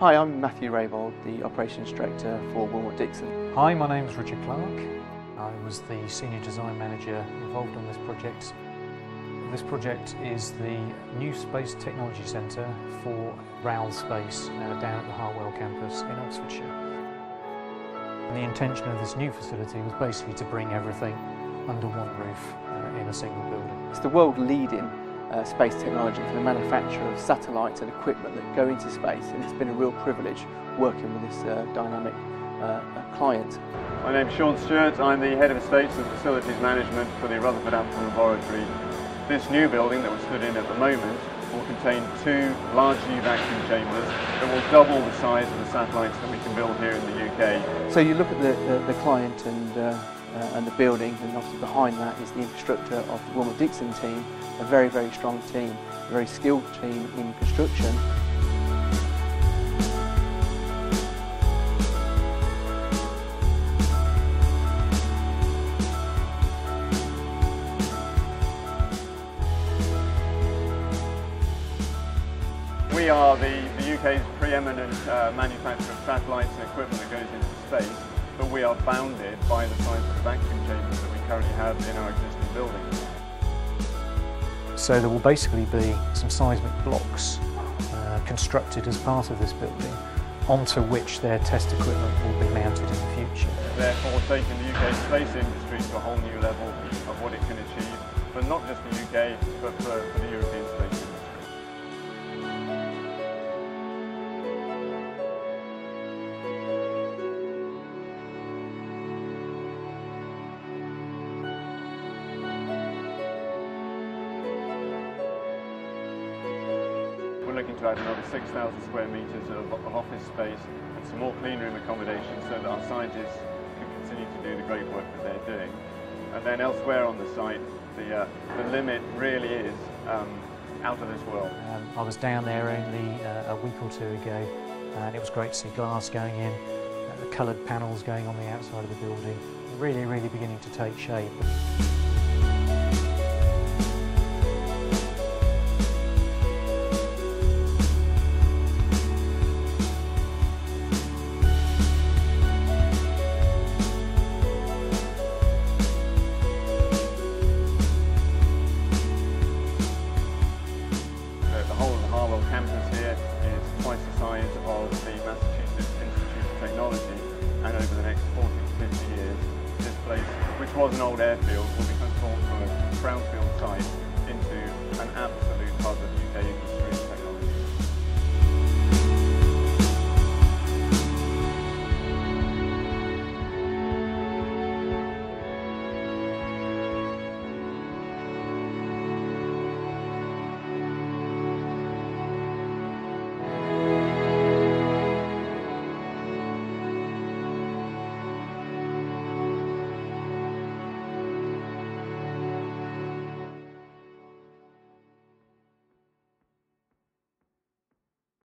Hi, I'm Matthew Raybould, the Operations Director for Willmott Dixon. Hi, my name is Richard Clark. I was the Senior Design Manager involved on this project. This project is the new Space Technology Centre for RAL Space uh, down at the Harwell campus in Oxfordshire. And the intention of this new facility was basically to bring everything under one roof uh, in a single building. It's the world leading uh, space technology for the manufacture of satellites and equipment that go into space and it's been a real privilege working with this uh, dynamic uh, client. My name is Sean Stewart, I'm the Head of Estates and Facilities Management for the Rutherford Appleton Laboratory. This new building that we're stood in at the moment will contain two large new vacuum chambers that will double the size of the satellites that we can build here in the UK. So you look at the, the, the client and uh, and the building and obviously behind that is the infrastructure of the Willmott Dixon team, a very very strong team, a very skilled team in construction. We are the, the UK's preeminent uh, manufacturer of satellites and equipment that goes into space but we are bounded by the size of the vacuum chambers that we currently have in our existing building. So there will basically be some seismic blocks uh, constructed as part of this building onto which their test equipment will be mounted in the future. Therefore taking the UK space industry to a whole new level of what it can achieve for not just the UK but for, for the European space industry. We're looking to add another 6,000 square metres of, of, office space and some more clean room accommodation so that our scientists can continue to do the great work that they're doing. And then elsewhere on the site, the, uh, the limit really is um, out of this world. Um, I was down there only uh, a week or two ago and it was great to see glass going in, uh, the coloured panels going on the outside of the building, really, really beginning to take shape. was an old airfield will be transformed from a brownfield site into an absolute